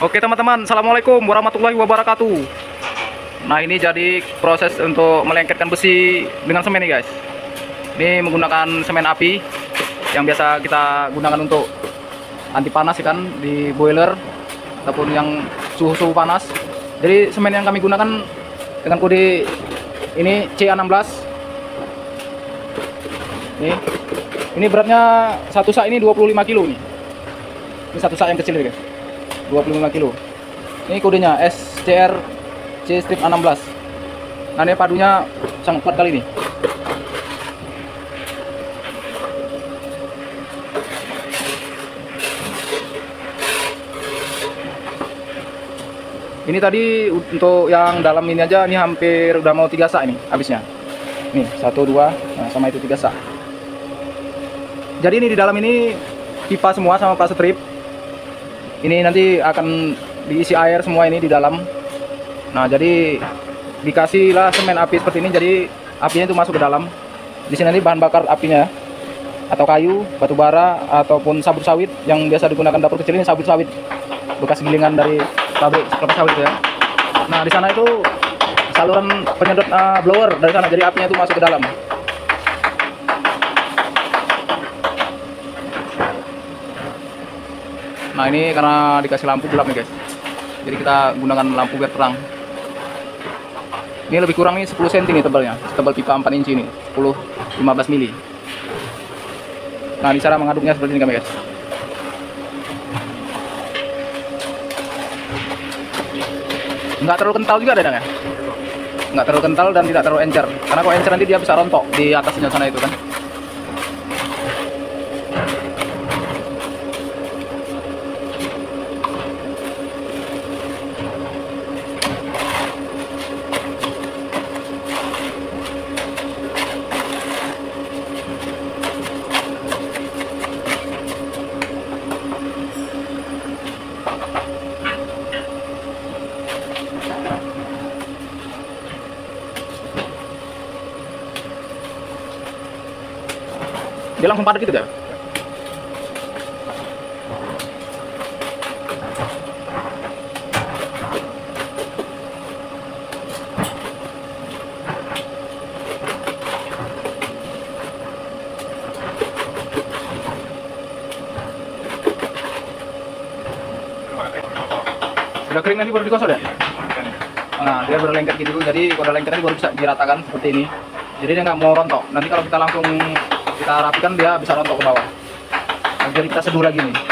Oke teman-teman, Assalamualaikum warahmatullahi wabarakatuh. Nah ini jadi proses untuk melengketkan besi dengan semen nih guys. Ini menggunakan semen api Yang biasa kita gunakan untuk anti panas ya kan Di boiler Ataupun yang suhu-suhu panas. Jadi semen yang kami gunakan dengan kode ini CA16 Nih. Ini beratnya satu sak ini 25 kilo nih. Ini satu sak yang kecil nih guys 25 kilo. Ini kodenya SCR C strip 16 nah ini padunya sangat kuat kali ini. Ini tadi untuk yang dalam ini aja ini hampir udah mau tiga sak ini habisnya. Nih satu dua nah, sama itu tiga sak. Jadi ini di dalam ini pipa semua sama pas strip ini nanti akan diisi air semua ini di dalam. Nah jadi dikasihlah semen api seperti ini jadi apinya itu masuk ke dalam. Di sini nanti bahan bakar apinya atau kayu batu bara ataupun sabut sawit yang biasa digunakan dapur kecil ini sabut sawit bekas gilingan dari pabrik kelapa sawit ya. Nah di sana itu saluran penyedot uh, blower dari sana jadi apinya itu masuk ke dalam Nah ini karena dikasih lampu gelap nih guys. Jadi kita gunakan lampu biar terang. Ini lebih kurang nih 10 cm nih tebalnya. Tebal pipa 4 inci ini. 10 15 mili. Nah, ini cara mengaduknya seperti ini kami guys. Enggak terlalu kental juga ada ya? Enggak terlalu kental dan tidak terlalu encer. Karena kalau encer nanti dia bisa rontok di atasnya sana itu kan. Dia langsung padat gitu kan? Udah kering nanti baru digosok ya? Nah, dia baru lengket gitu, jadi kalau udah lengket nanti baru bisa diratakan seperti ini. Jadi dia nggak mau rontok. Nanti kalau kita langsung kita rapikan dia bisa rontok ke bawah. Jadi kita seduh lagi nih.